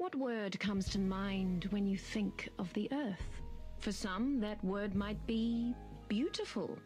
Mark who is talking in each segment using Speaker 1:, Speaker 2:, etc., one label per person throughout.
Speaker 1: What word comes to mind when you think of the earth? For some, that word might be beautiful.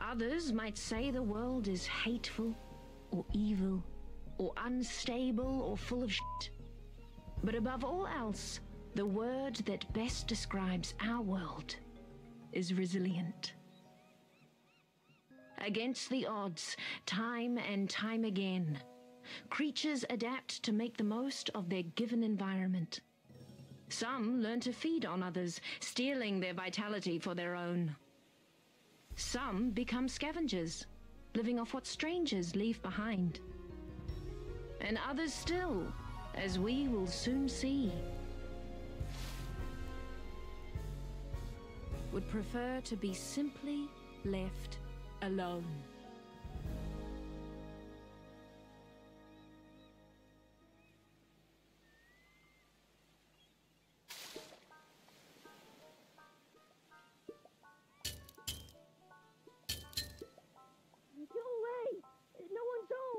Speaker 1: Others might say the world is hateful or evil or unstable or full of shit. But above all else, the word that best describes our world is resilient. Against the odds, time and time again, creatures adapt to make the most of their given environment. Some learn to feed on others, stealing their vitality for their own. Some become scavengers, living off what strangers leave behind. And others still, as we will soon see, would prefer to be simply left alone.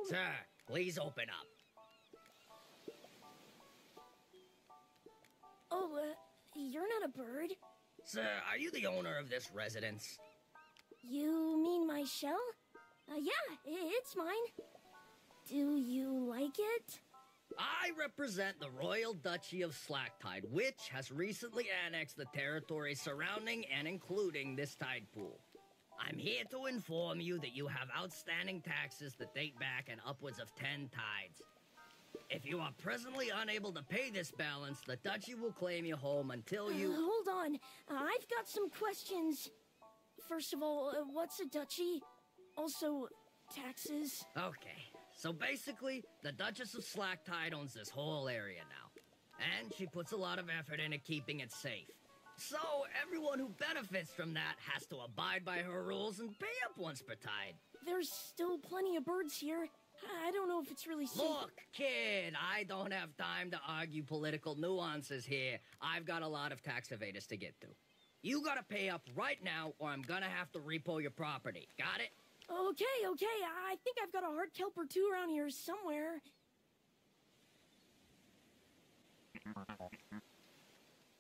Speaker 2: Sir, please open up.
Speaker 3: Oh, uh, you're not a bird.
Speaker 2: Sir, are you the owner of this residence?
Speaker 3: You mean my shell? Uh, yeah, it's mine. Do you like it?
Speaker 2: I represent the Royal Duchy of Slacktide, which has recently annexed the territory surrounding and including this tide pool. I'm here to inform you that you have outstanding taxes that date back in upwards of 10 tides. If you are presently unable to pay this balance, the duchy will claim your home until
Speaker 3: Uh,
Speaker 2: you.
Speaker 3: hold on. Uh, I've got some questions. First of all, uh, what's a duchy? Also, taxes.
Speaker 2: Okay, so basically, the Duchess of Slacktide owns this whole area now. And she puts a lot of effort into keeping it safe. So, everyone who benefits from that has to abide by her rules and pay up once per tide.
Speaker 3: There's still plenty of birds here. I don't know if it's really safe.
Speaker 2: Look, kid, I don't have time to argue political nuances here. I've got a lot of tax evaders to get through. You gotta pay up right now, or I'm gonna have to repo your property. Got it?
Speaker 3: Okay, okay. I think I've got a hard kelp or two around here somewhere.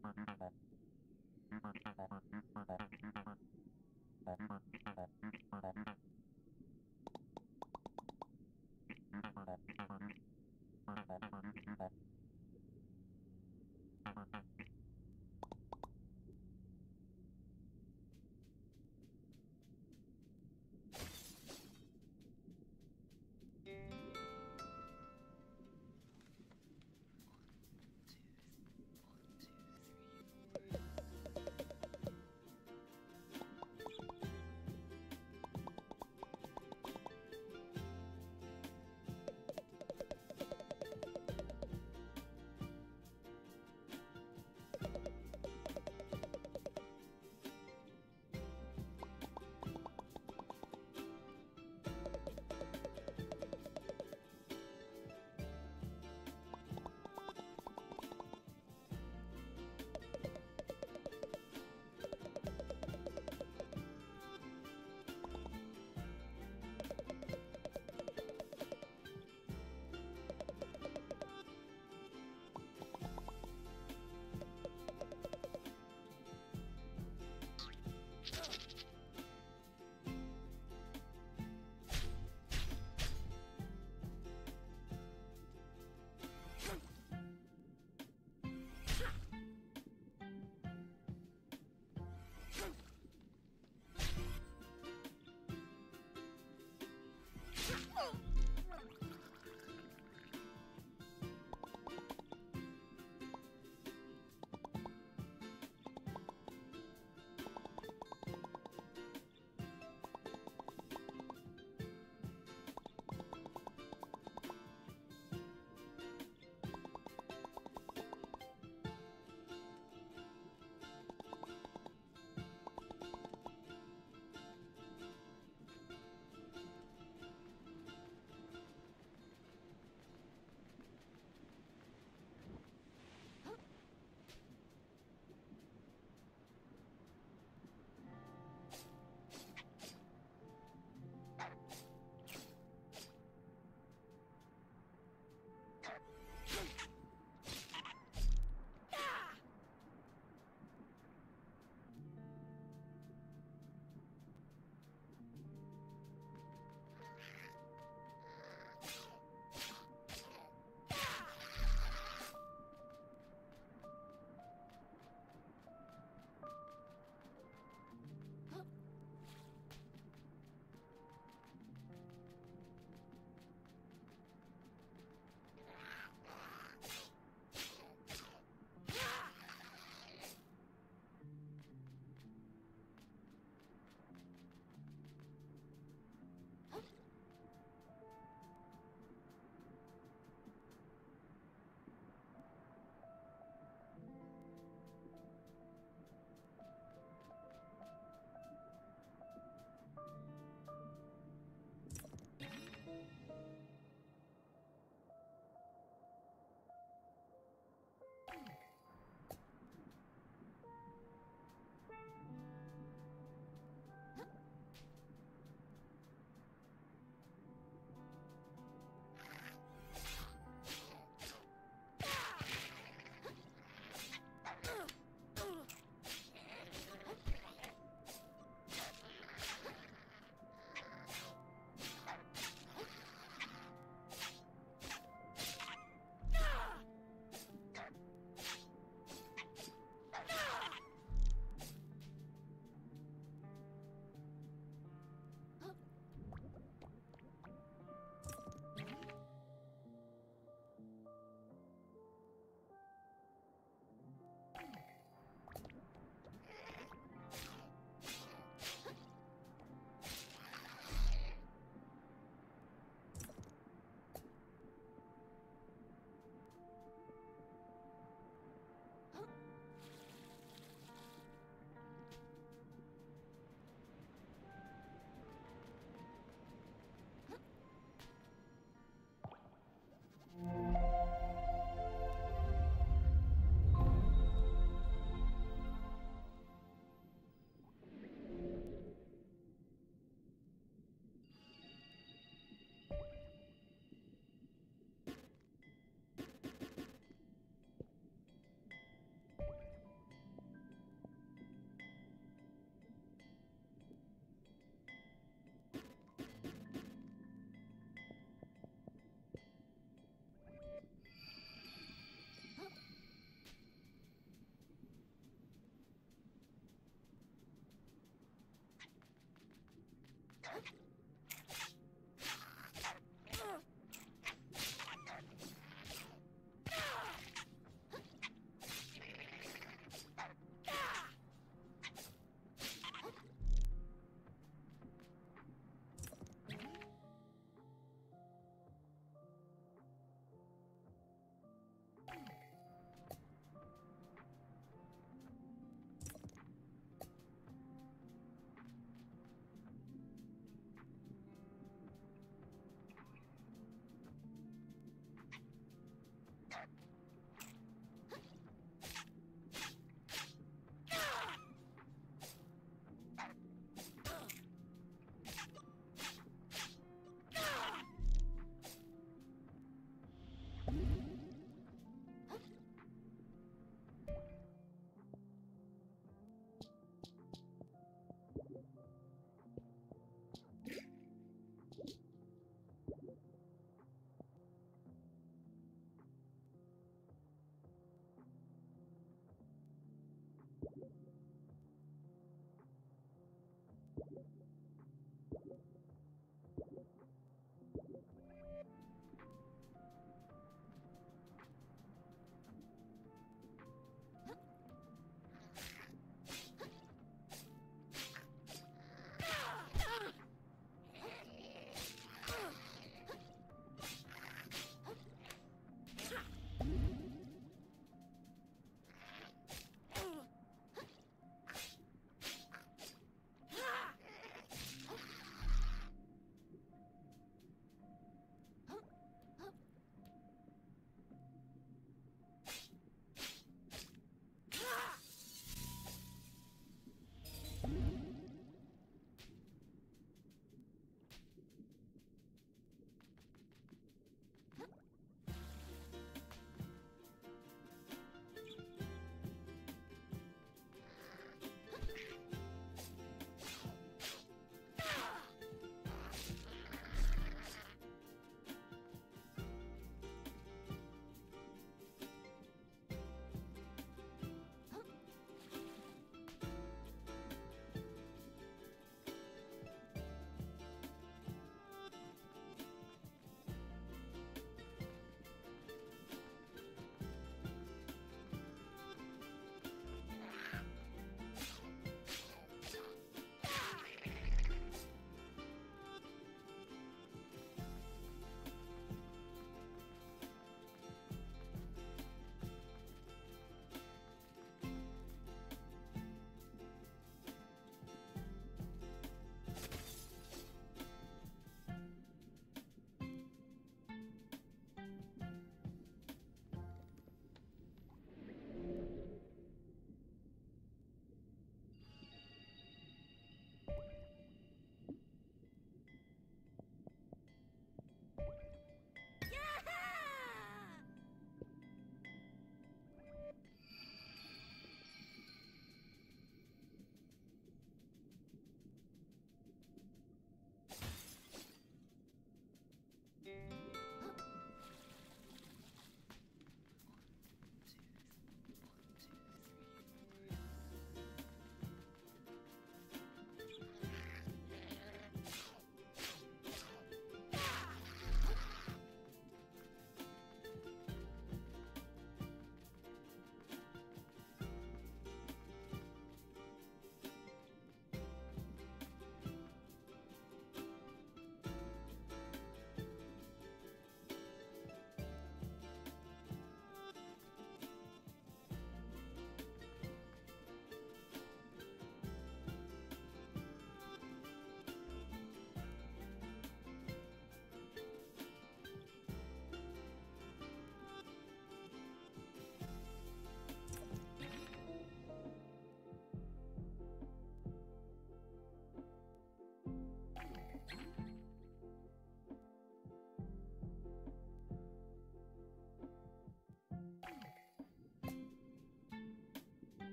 Speaker 3: Thank you.